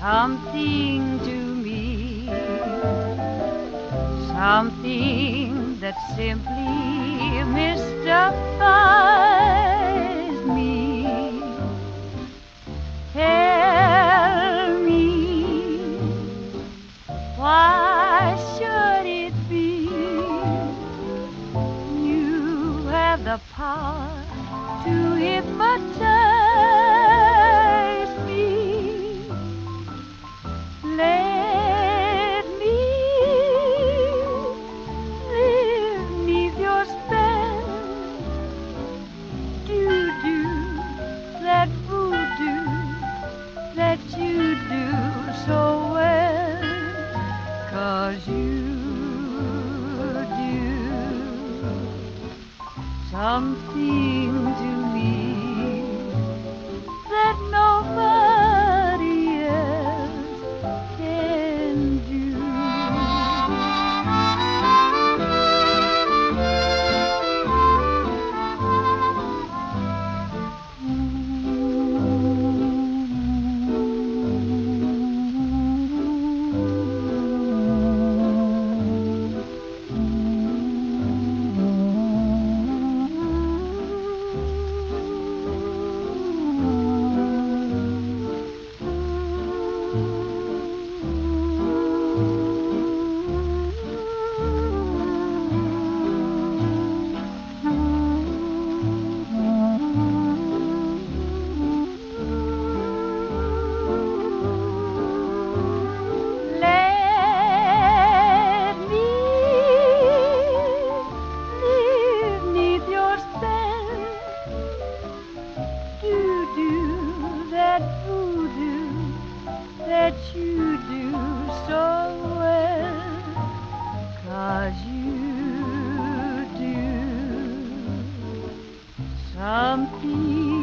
something to me, something that simply mystifies me. Tell me, why should it be you have the power to hypnotize so well. Cause you do something to me you do so well. Cause you do something